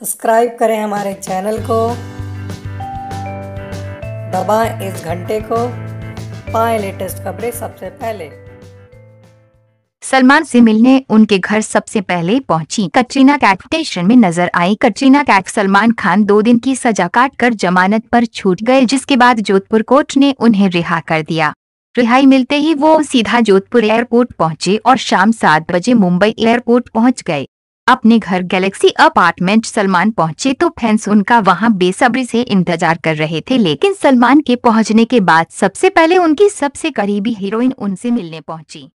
Subscribe करें हमारे channel को। दबाएँ इस घंटे को। पाएँ लेटेस्ट खबरें सबसे पहले। सलमान से मिलने उनके घर सबसे पहले पहुँची कटरीना कैफ स्टेशन में नज़र आई कटरीना कैफ सलमान खान दो दिन की सजा काट कर जमानत पर छूट गए, जिसके बाद जोधपुर कोर्ट ने उन्हें रिहा कर दिया। रिहाई मिलते ही वो सीधा जोधपुर एयरपोर्ट पहुँचे और शाम सात बजे मुंबई एयरपोर्ट पहुँच गए। अपने घर गैलेक्सी अपार्टमेंट सलमान पहुँचे तो फैंस उनका वहाँ बेसब्री से इंतज़ार कर रहे थे, लेकिन सलमान के पहुँचने के बाद सबसे पहले उनकी सबसे करीबी हीरोइन उनसे मिलने पहुँची।